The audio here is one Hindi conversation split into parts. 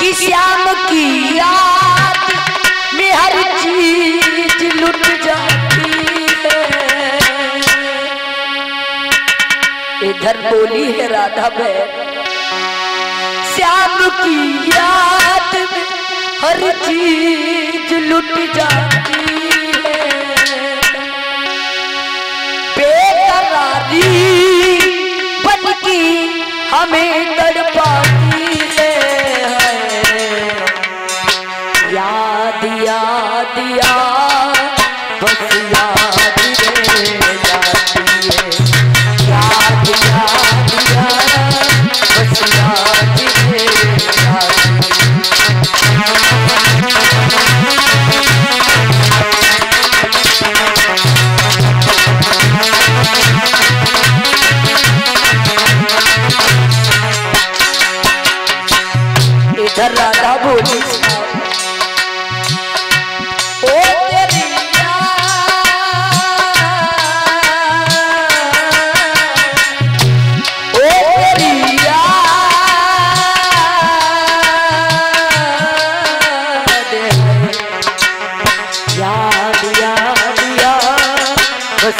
कि श्याम की याद में हर चीज़ लुट जाती है। इधर बोली है राधा बहन, श्याम की याद में हर चीज़ लुट जाती है। बेकरारी हमें याद याद बस याद रह जाती है। याद याद याद बस याद रह इधर राधा बोली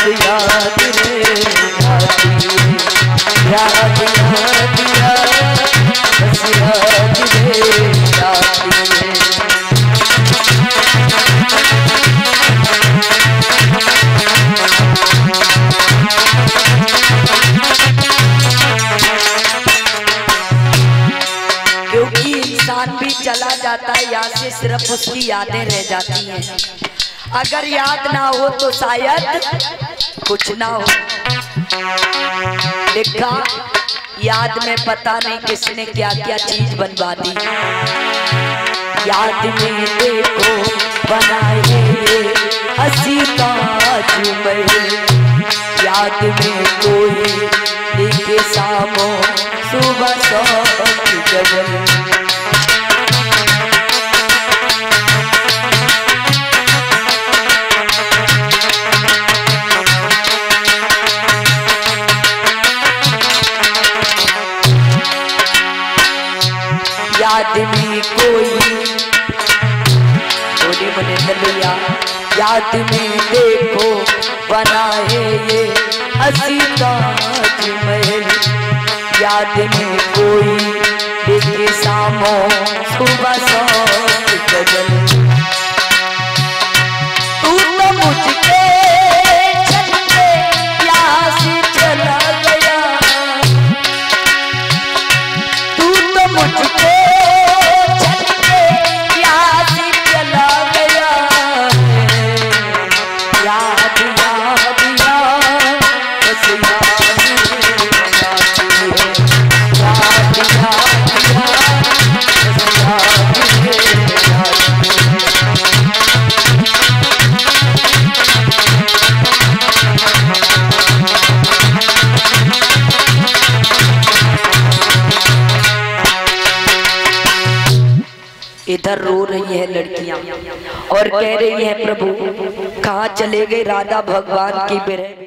याद रे क्योंकि इंसान भी चला जाता है, यहाँ से सिर्फ़ उसकी यादें रह जाती हैं। अगर याद ना हो तो शायद कुछ ना हो। देखा, याद में पता नहीं किसने क्या क्या चीज़ बनवा दी याद में देखो, बनाए हँसी याद में कोई सामो, सुबह गगन याद में कोई। बोले बोले नलिया याद में देखो बनाए ये हसी ताजमहल। याद में कोई देखे सामो इधर रो रही है लड़कियाँ और कह रही है, प्रभु, कहाँ चले गए राधा भगवान की बिरह